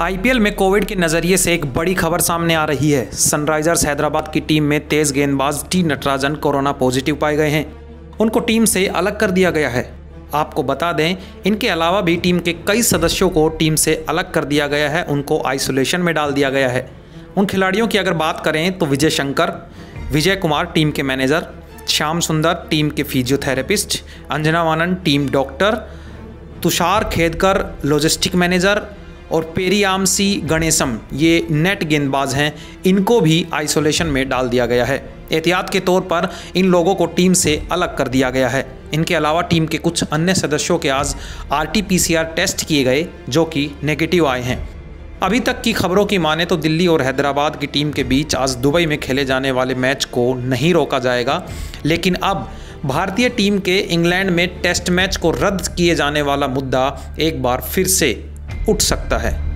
IPL में Covid के नज़रिए से एक बड़ी खबर सामने आ रही है। सनराइजर्स हैदराबाद की टीम में तेज गेंदबाज टी नटराजन कोरोना पॉजिटिव पाए गए हैं। उनको टीम से अलग कर दिया गया है। आपको बता दें, इनके अलावा भी टीम के कई सदस्यों को टीम से अलग कर दिया गया है। उनको आइसोलेशन में डाल दिया गया है। उन खिलाड़ियों की अगर बात करें तो विजय शंकर, विजय कुमार टीम के मैनेजर, श्याम सुंदर टीम के physiotherapist, Anjana Vanan team doctor, Tushar Khedkar logistic manager और पेरियामसी गणेशम, ये नेट गेंदबाज हैं, इनको भी आइसोलेशन में डाल दिया गया है। एहतियात के तौर पर इन लोगों को टीम से अलग कर दिया गया है। इनके अलावा टीम के कुछ अन्य सदस्यों के आज आरटीपीसीआर टेस्ट किए गए, जो कि नेगेटिव आए हैं। अभी तक की खबरों की माने तो दिल्ली और हैदराबाद की टीम के बीच आज दुबई में खेले जाने वाले मैच को नहीं रोका जाएगा, लेकिन अब भारतीय टीम के इंग्लैंड में टेस्ट मैच को रद्द किए जाने वाला मुद्दा एक बार फिर से उठ सकता है।